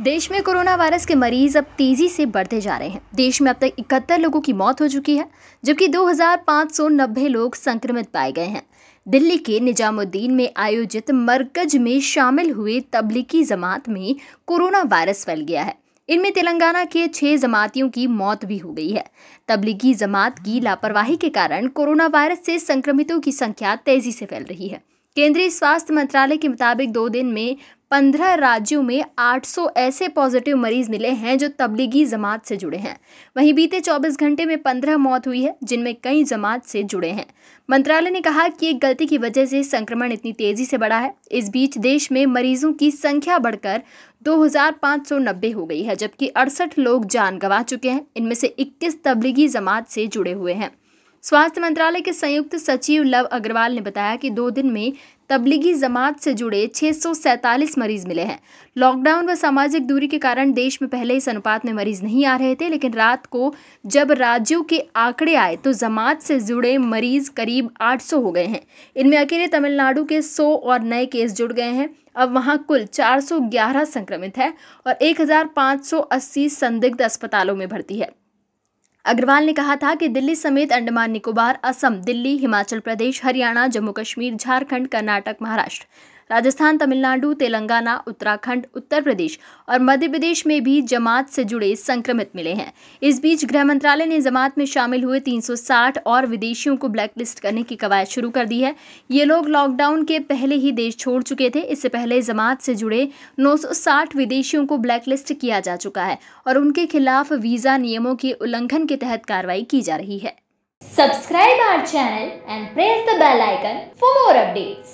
देश में corona virus के मरीज़ अब तेज़ी से बढ़ते जा रहे हैं। देश में अब तक इकहत्तर लोगों की मौत हो चुकी है जबकि 2,590 लोग संक्रमित पाए गए हैं। दिल्ली के निजामुद्दीन में आयोजित मरकज में शामिल हुए तबलीगी जमात में कोरोना वायरस फैल गया है। इनमें तेलंगाना के छह जमातियों की मौत भी हो गई है। तबलीगी जमात की लापरवाही के कारण कोरोना वायरस से संक्रमितों की संख्या तेज़ी से फैल रही है। केंद्रीय स्वास्थ्य मंत्रालय के मुताबिक दो दिन में पंद्रह राज्यों में 800 ऐसे पॉजिटिव मरीज़ मिले हैं जो तबलीगी जमात से जुड़े हैं। वहीं बीते 24 घंटे में 15 मौत हुई है, जिनमें कई जमात से जुड़े हैं। मंत्रालय ने कहा कि एक गलती की वजह से संक्रमण इतनी तेज़ी से बढ़ा है। इस बीच देश में मरीजों की संख्या बढ़कर 2590 हो गई है, जबकि अड़सठ लोग जान गंवा चुके हैं। इनमें से 21 तबलीगी जमात से जुड़े हुए हैं। स्वास्थ्य मंत्रालय के संयुक्त सचिव लव अग्रवाल ने बताया कि दो दिन में तबलीगी जमात से जुड़े छह मरीज़ मिले हैं। लॉकडाउन व सामाजिक दूरी के कारण देश में पहले इस अनुपात में मरीज़ नहीं आ रहे थे, लेकिन रात को जब राज्यों के आंकड़े आए तो जमात से जुड़े मरीज़ करीब 800 हो गए हैं। इनमें अकेले तमिलनाडु के 100 और नए केस जुड़ गए हैं। अब वहाँ कुल 411 संक्रमित है और 1580 संदिग्ध अस्पतालों में भर्ती है। अग्रवाल ने कहा था कि दिल्ली समेत अंडमान निकोबार, असम, दिल्ली, हिमाचल प्रदेश, हरियाणा, जम्मू कश्मीर, झारखंड, कर्नाटक, महाराष्ट्र। राजस्थान, तमिलनाडु, तेलंगाना, उत्तराखंड, उत्तर प्रदेश और मध्य प्रदेश में भी जमात से जुड़े संक्रमित मिले हैं। इस बीच गृह मंत्रालय ने जमात में शामिल हुए 360 और विदेशियों को ब्लैकलिस्ट करने की कवायद शुरू कर दी है। ये लोग लॉकडाउन के पहले ही देश छोड़ चुके थे। इससे पहले जमात से जुड़े नौ सौ साठ विदेशियों को ब्लैकलिस्ट किया जा चुका है और उनके खिलाफ वीज़ा नियमों के उल्लंघन के तहत कार्रवाई की जा रही है। Subscribe our channel and press the bell icon for more updates.